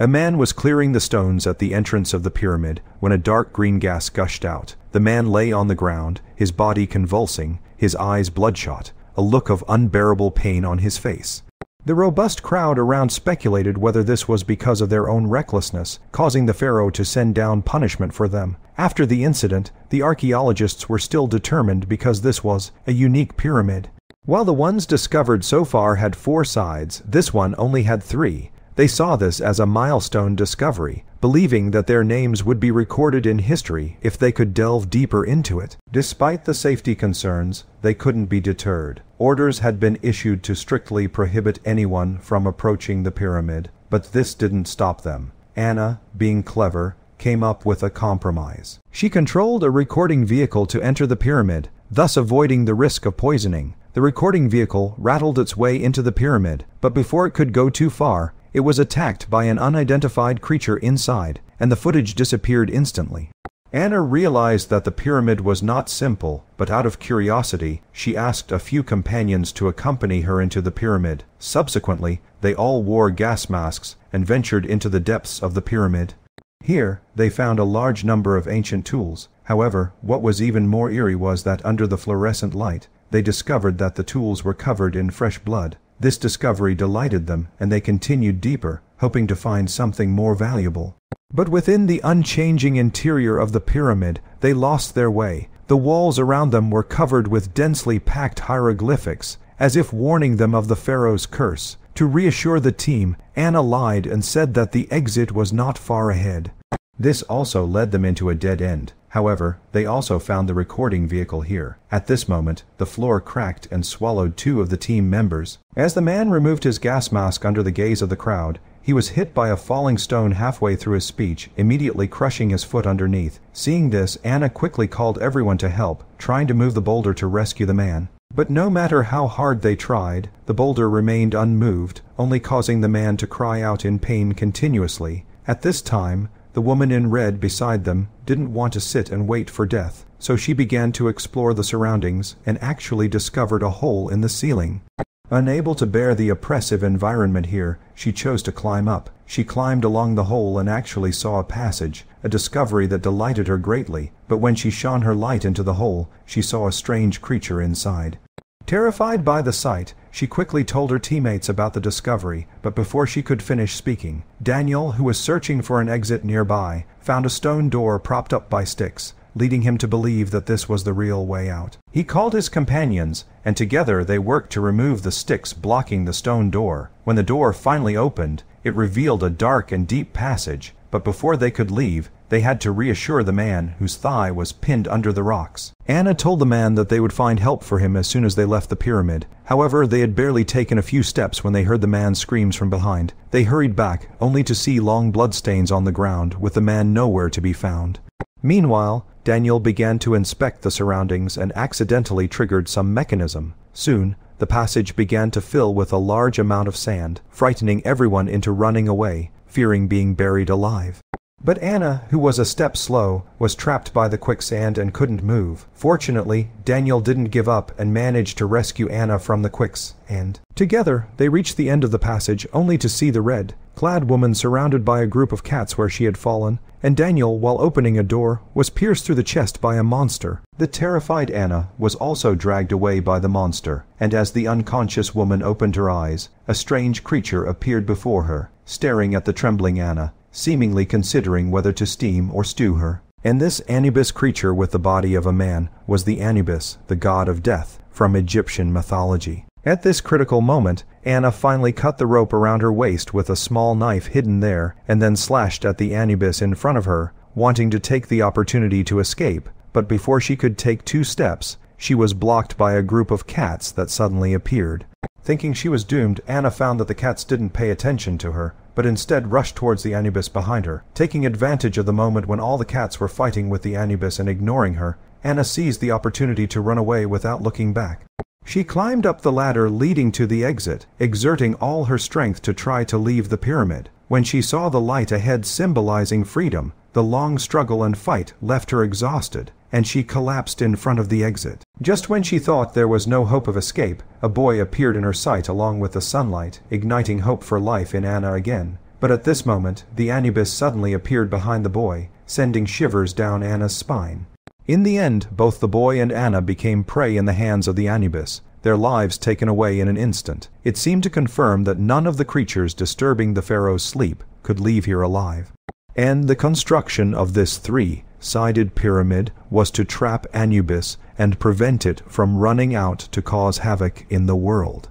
A man was clearing the stones at the entrance of the pyramid when a dark green gas gushed out. The man lay on the ground, his body convulsing, his eyes bloodshot, a look of unbearable pain on his face. The robust crowd around speculated whether this was because of their own recklessness, causing the pharaoh to send down punishment for them. After the incident, the archaeologists were still determined because this was a unique pyramid. While the ones discovered so far had four sides, this one only had three. They saw this as a milestone discovery, believing that their names would be recorded in history if they could delve deeper into it. Despite the safety concerns, they couldn't be deterred. Orders had been issued to strictly prohibit anyone from approaching the pyramid, but this didn't stop them. Anna, being clever, came up with a compromise. She controlled a recording vehicle to enter the pyramid, thus avoiding the risk of poisoning. The recording vehicle rattled its way into the pyramid, but before it could go too far, it was attacked by an unidentified creature inside, and the footage disappeared instantly. Anna realized that the pyramid was not simple, but out of curiosity, she asked a few companions to accompany her into the pyramid. Subsequently, they all wore gas masks and ventured into the depths of the pyramid. Here, they found a large number of ancient tools. However, what was even more eerie was that under the fluorescent light, they discovered that the tools were covered in fresh blood. This discovery delighted them, and they continued deeper, hoping to find something more valuable. But within the unchanging interior of the pyramid, they lost their way. The walls around them were covered with densely packed hieroglyphics, as if warning them of the pharaoh's curse. To reassure the team, Anna lied and said that the exit was not far ahead. This also led them into a dead end. However, they also found the recording vehicle here. At this moment, the floor cracked and swallowed two of the team members. As the man removed his gas mask under the gaze of the crowd, he was hit by a falling stone halfway through his speech, immediately crushing his foot underneath. Seeing this, Anna quickly called everyone to help, trying to move the boulder to rescue the man. But no matter how hard they tried, the boulder remained unmoved, only causing the man to cry out in pain continuously. At this time, the woman in red beside them didn't want to sit and wait for death, so she began to explore the surroundings and actually discovered a hole in the ceiling. Unable to bear the oppressive environment here, she chose to climb up. She climbed along the hole and actually saw a passage, a discovery that delighted her greatly, but when she shone her light into the hole, she saw a strange creature inside. Terrified by the sight, she quickly told her teammates about the discovery, but before she could finish speaking, Daniel, who was searching for an exit nearby, found a stone door propped up by sticks, leading him to believe that this was the real way out. He called his companions, and together they worked to remove the sticks blocking the stone door. When the door finally opened, it revealed a dark and deep passage, but before they could leave, they had to reassure the man whose thigh was pinned under the rocks. Anna told the man that they would find help for him as soon as they left the pyramid. However, they had barely taken a few steps when they heard the man's screams from behind. They hurried back, only to see long bloodstains on the ground, with the man nowhere to be found. Meanwhile, Daniel began to inspect the surroundings and accidentally triggered some mechanism. Soon, the passage began to fill with a large amount of sand, frightening everyone into running away, fearing being buried alive. But Anna, who was a step slow, was trapped by the quicksand and couldn't move. Fortunately, Daniel didn't give up and managed to rescue Anna from the quicksand. Together, they reached the end of the passage only to see the red, clad woman surrounded by a group of cats where she had fallen, and Daniel, while opening a door, was pierced through the chest by a monster. The terrified Anna was also dragged away by the monster, and as the unconscious woman opened her eyes, a strange creature appeared before her, staring at the trembling Anna seemingly considering whether to steam or stew her. And this Anubis creature with the body of a man was the Anubis, the god of death, from Egyptian mythology. At this critical moment, Anna finally cut the rope around her waist with a small knife hidden there, and then slashed at the Anubis in front of her, wanting to take the opportunity to escape. But before she could take two steps, she was blocked by a group of cats that suddenly appeared. Thinking she was doomed, Anna found that the cats didn't pay attention to her, but instead rushed towards the Anubis behind her. Taking advantage of the moment when all the cats were fighting with the Anubis and ignoring her, Anna seized the opportunity to run away without looking back. She climbed up the ladder leading to the exit, exerting all her strength to try to leave the pyramid. When she saw the light ahead symbolizing freedom, the long struggle and fight left her exhausted, and she collapsed in front of the exit. Just when she thought there was no hope of escape, a boy appeared in her sight along with the sunlight, igniting hope for life in Anna again. But at this moment, the Anubis suddenly appeared behind the boy, sending shivers down Anna's spine. In the end, both the boy and Anna became prey in the hands of the Anubis, their lives taken away in an instant. It seemed to confirm that none of the creatures disturbing the pharaoh's sleep could leave here alive. And the construction of this three-sided pyramid was to trap Anubis and prevent it from running out to cause havoc in the world.